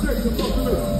Take the fuck to.